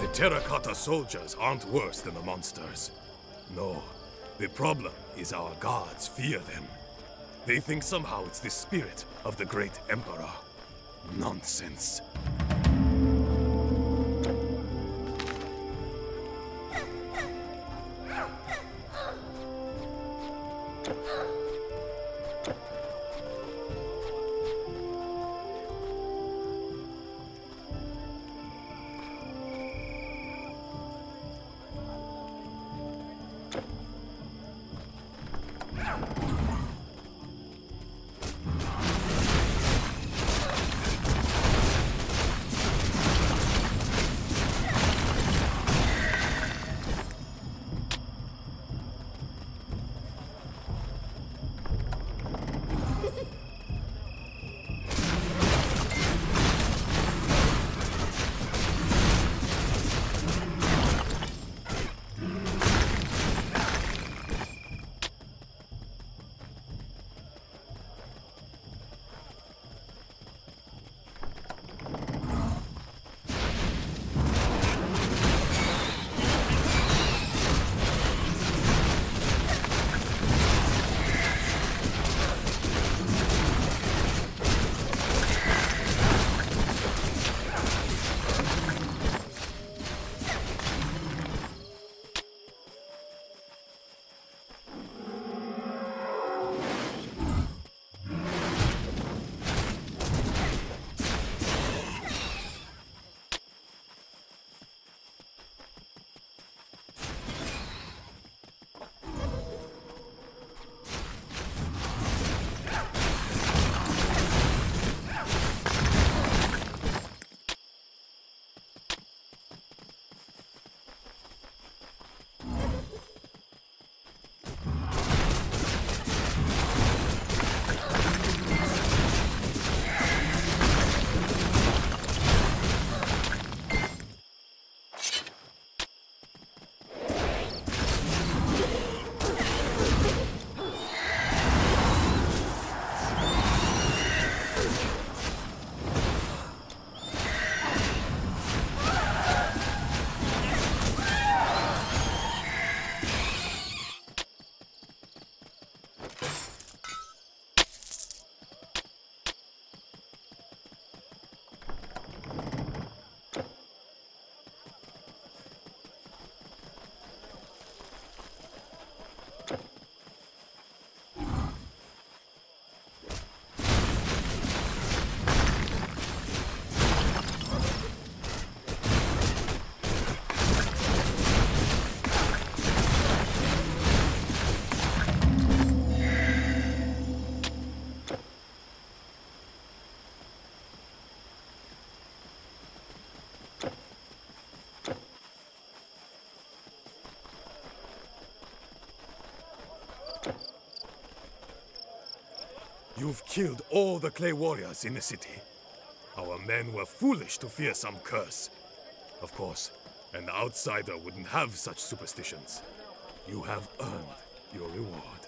The terracotta soldiers aren't worse than the monsters. No, the problem is our guards fear them. They think somehow it's the spirit of the great emperor. Nonsense. You've killed all the clay warriors in the city. Our men were foolish to fear some curse. Of course, an outsider wouldn't have such superstitions. You have earned your reward.